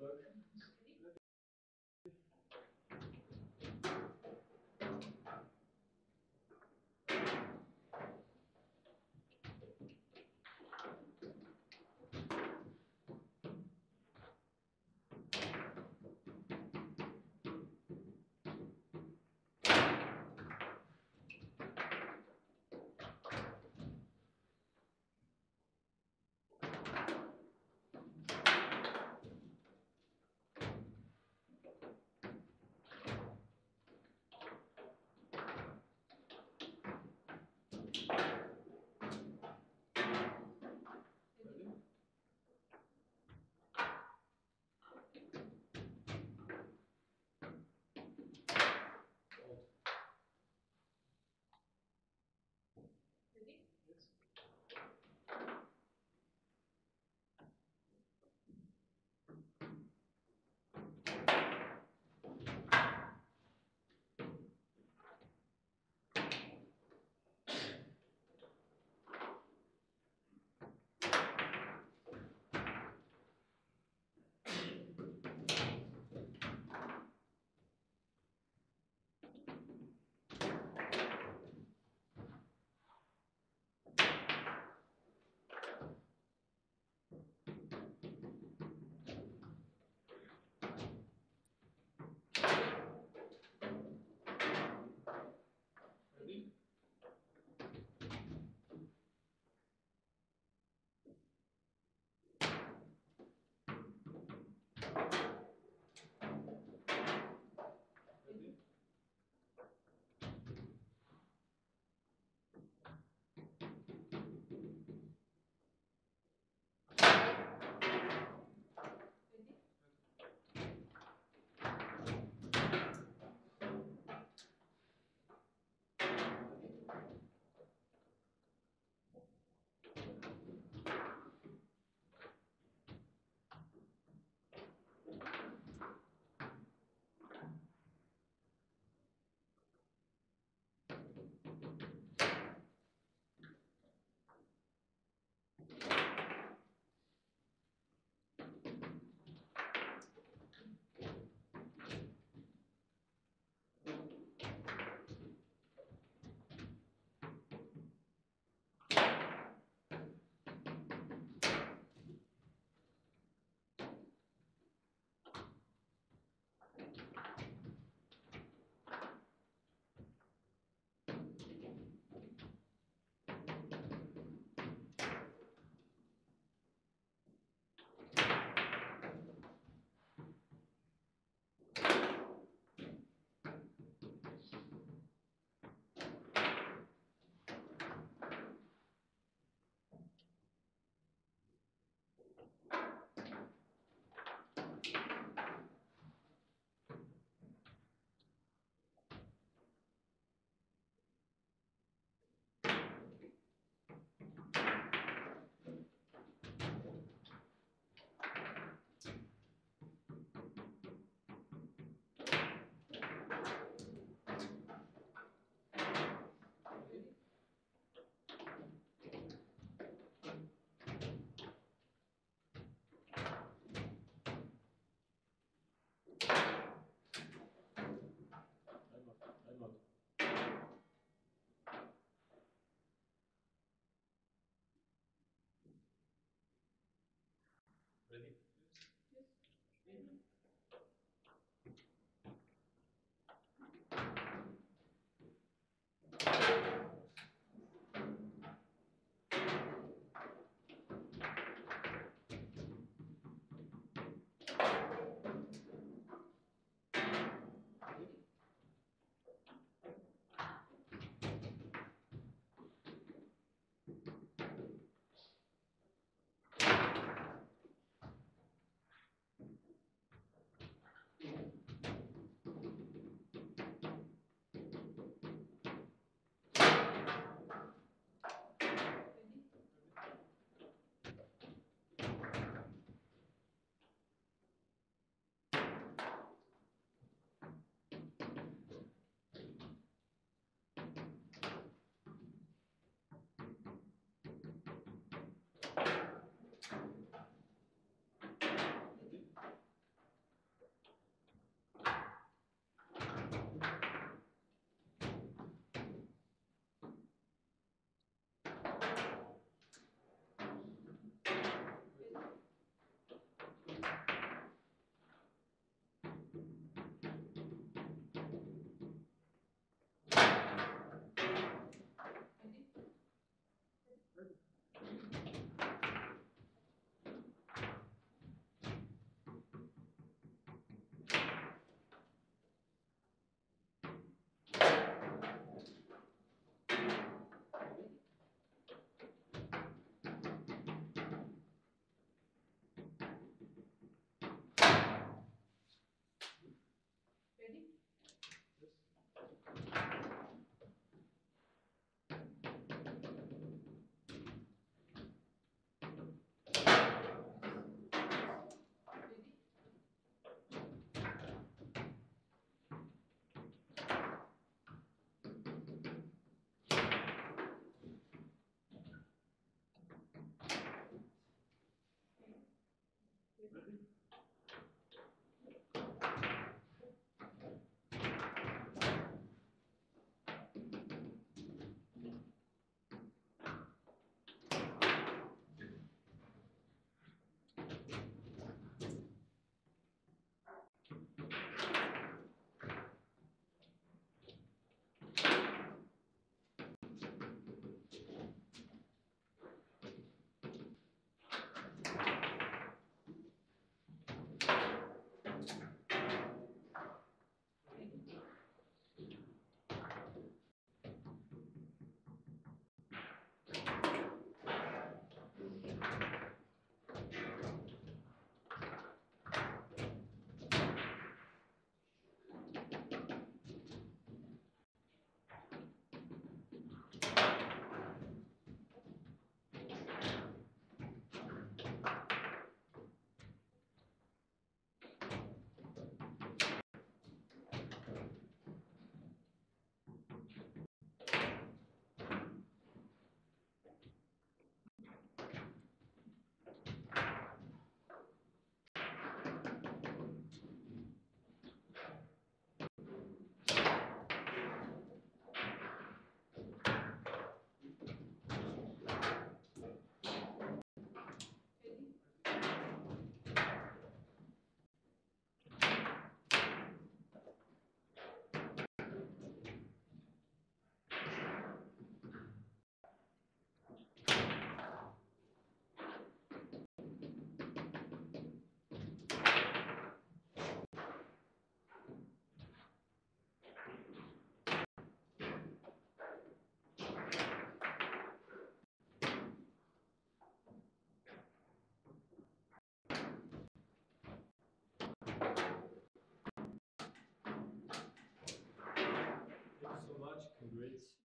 look. Great